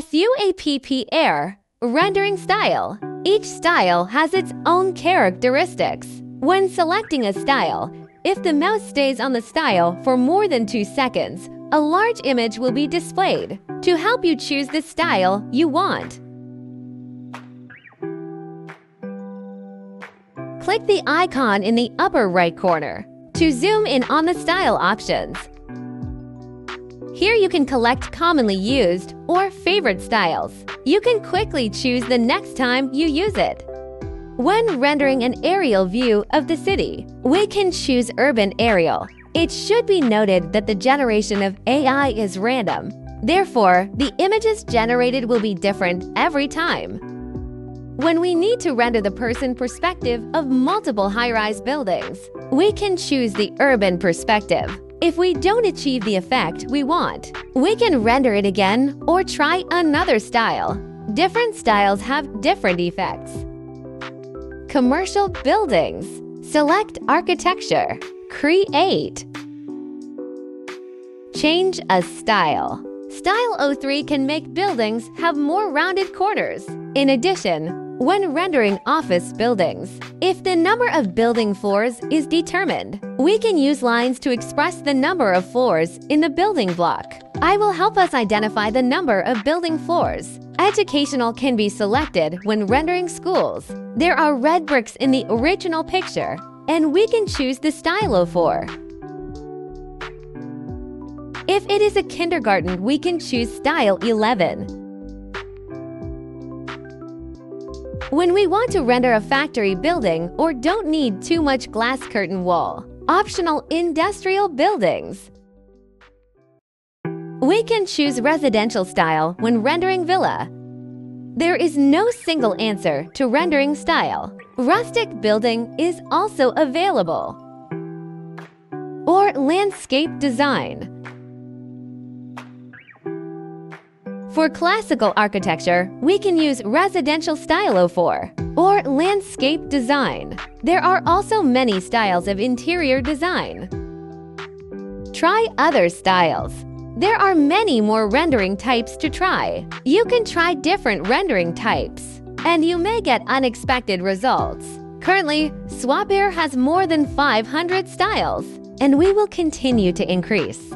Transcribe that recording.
SUAPP Air Rendering Style. Each style has its own characteristics. When selecting a style, if the mouse stays on the style for more than two seconds, a large image will be displayed to help you choose the style you want. Click the icon in the upper right corner to zoom in on the style options. Here you can collect commonly used or favorite styles. You can quickly choose the next time you use it. When rendering an aerial view of the city, we can choose Urban Aerial. It should be noted that the generation of AI is random. Therefore, the images generated will be different every time. When we need to render the person perspective of multiple high-rise buildings, we can choose the urban perspective. If we don't achieve the effect we want, we can render it again or try another style. Different styles have different effects. Commercial buildings. Select architecture. Create. Change a style. Style 03 can make buildings have more rounded corners. In addition, when rendering office buildings. If the number of building floors is determined, we can use lines to express the number of floors in the building block. I will help us identify the number of building floors. Educational can be selected when rendering schools. There are red bricks in the original picture, and we can choose the style for. If it is a kindergarten, we can choose Style 11. When we want to render a factory building or don't need too much glass curtain wall, optional industrial buildings. We can choose residential style when rendering villa. There is no single answer to rendering style. Rustic building is also available. Or landscape design. For classical architecture, we can use residential style 04 or landscape design. There are also many styles of interior design. Try other styles. There are many more rendering types to try. You can try different rendering types, and you may get unexpected results. Currently, SUAPP Air has more than 500 styles, and we will continue to increase.